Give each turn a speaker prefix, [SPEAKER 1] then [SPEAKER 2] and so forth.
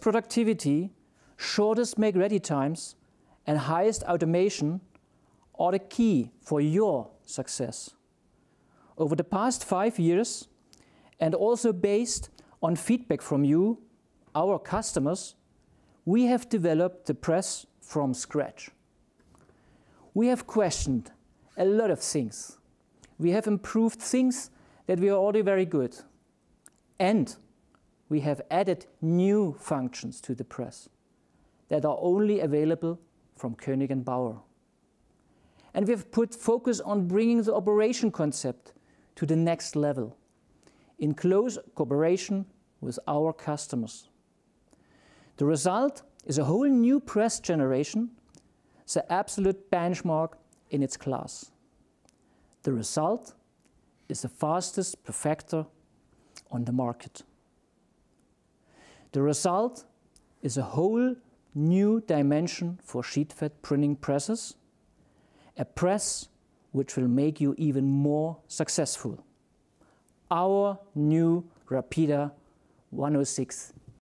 [SPEAKER 1] productivity, shortest make-ready times, and highest automation are the key for your success. Over the past five years, and also based on feedback from you, our customers, we have developed the press from scratch. We have questioned a lot of things. We have improved things that we are already very good, and we have added new functions to the press that are only available from Koenig & Bauer. And we have put focus on bringing the operation concept to the next level in close cooperation with our customers. The result is a whole new press generation, the absolute benchmark in its class. The result is the fastest perfector on the market. The result is a whole new dimension for sheet-fed printing presses, a press which will make you even more successful. Our new Rapida 106